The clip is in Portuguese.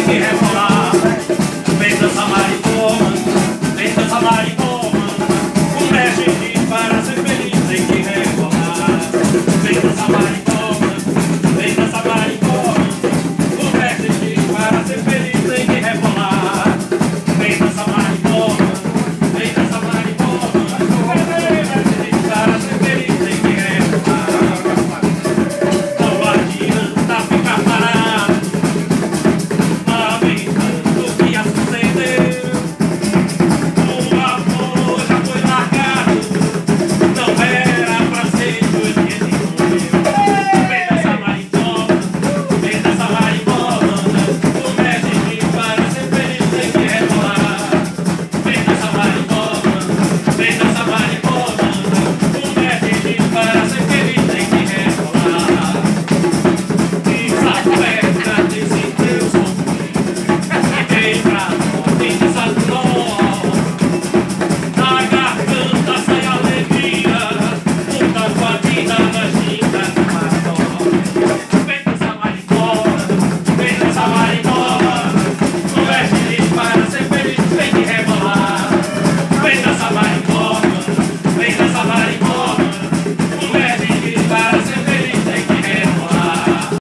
tem que rebolar Vem dança maricona, vem dança maricona. Sina.